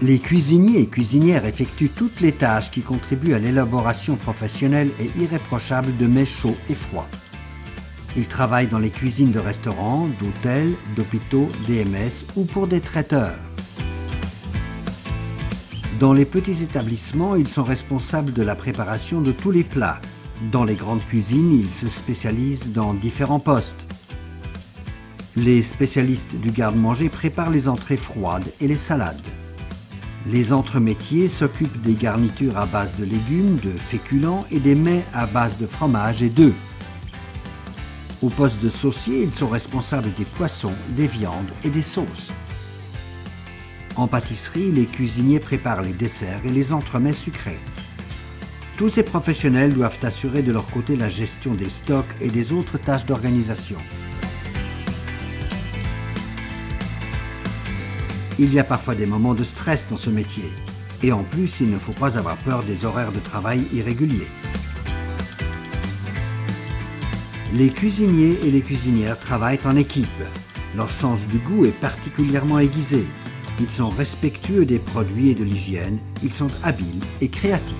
Les cuisiniers et cuisinières effectuent toutes les tâches qui contribuent à l'élaboration professionnelle et irréprochable de mets chauds et froids. Ils travaillent dans les cuisines de restaurants, d'hôtels, d'hôpitaux, DMS ou pour des traiteurs. Dans les petits établissements, ils sont responsables de la préparation de tous les plats. Dans les grandes cuisines, ils se spécialisent dans différents postes. Les spécialistes du garde-manger préparent les entrées froides et les salades. Les entremétiers s'occupent des garnitures à base de légumes, de féculents et des mets à base de fromage et d'œufs. Au poste de saucier, ils sont responsables des poissons, des viandes et des sauces. En pâtisserie, les cuisiniers préparent les desserts et les entremets sucrés. Tous ces professionnels doivent assurer de leur côté la gestion des stocks et des autres tâches d'organisation. Il y a parfois des moments de stress dans ce métier. Et en plus, il ne faut pas avoir peur des horaires de travail irréguliers. Les cuisiniers et les cuisinières travaillent en équipe. Leur sens du goût est particulièrement aiguisé. Ils sont respectueux des produits et de l'hygiène. Ils sont habiles et créatifs.